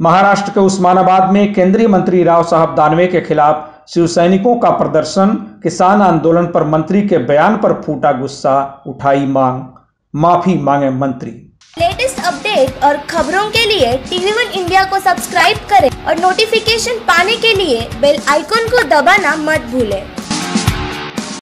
महाराष्ट्र के उस्मानाबाद में केंद्रीय मंत्री राव साहब दानवे के खिलाफ शिव सैनिकों का प्रदर्शन, किसान आंदोलन पर मंत्री के बयान पर फूटा गुस्सा, उठाई मांग। माफ़ी मांगे मंत्री। लेटेस्ट अपडेट और खबरों के लिए टीवी वन इंडिया को सब्सक्राइब करें और नोटिफिकेशन पाने के लिए बेल आइकॉन को दबाना मत भूलें।